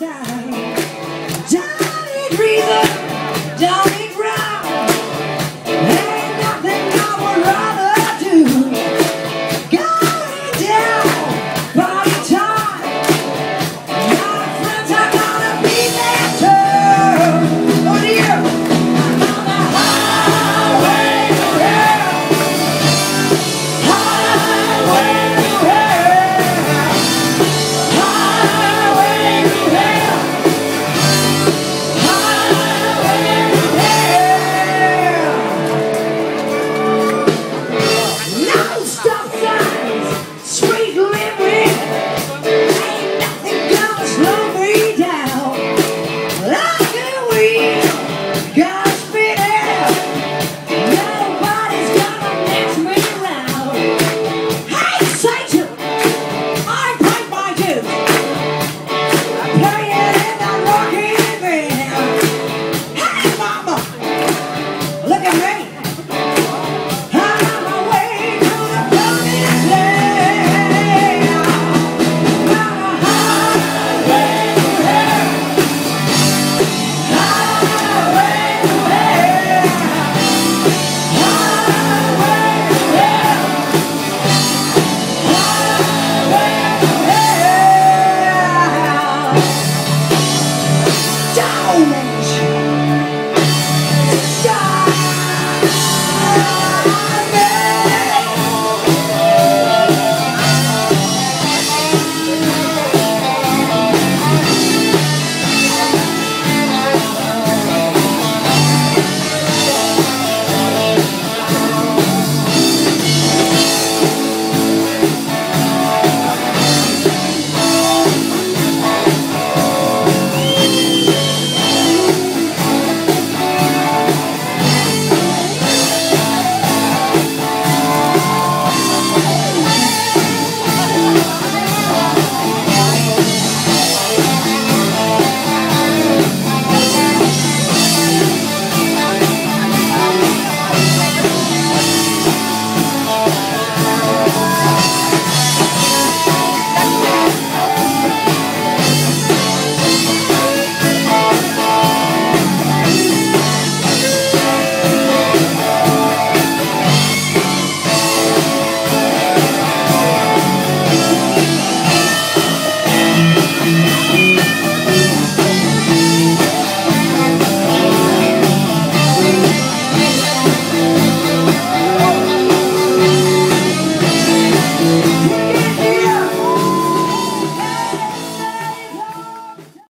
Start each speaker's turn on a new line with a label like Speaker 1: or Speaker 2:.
Speaker 1: Yeah.